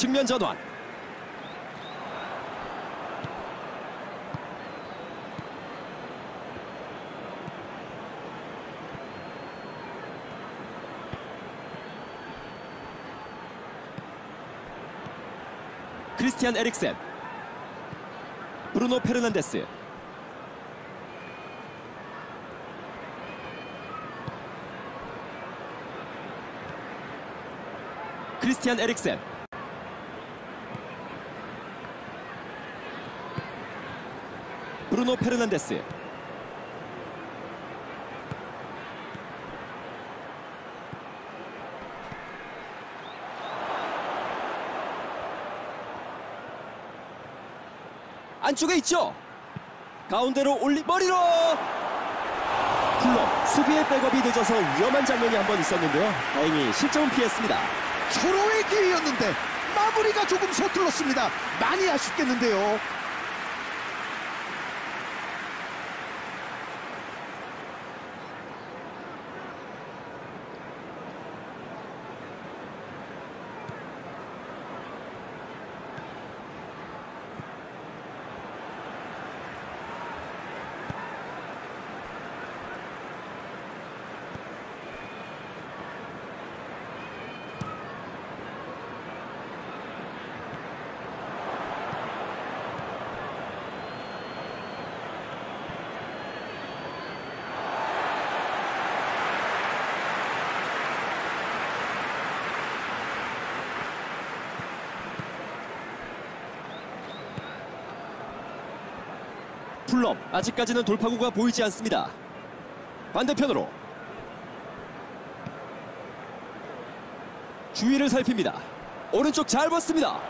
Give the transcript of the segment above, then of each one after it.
측면 전환. 크리스티안 에릭센. 브루노 페르난데스. 크리스티안 에릭센. 브루노 페르난데스. 안쪽에 있죠. 가운데로 올리 머리로 풀럼 수비의 백업이 늦어서 위험한 장면이 한 번 있었는데요. 다행히 실점은 피했습니다. 서로의 기회였는데 마무리가 조금 서툴렀습니다. 많이 아쉽겠는데요. 풀럼 아직까지는 돌파구가 보이지 않습니다. 반대편으로 주위를 살핍니다. 오른쪽 잘 봤습니다.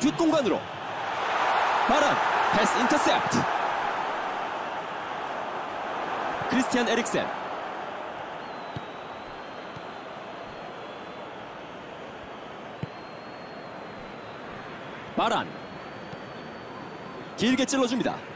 뒷공간으로 바람 패스 인터셉트 크리스티안 에릭센. 바란. 길게 찔러줍니다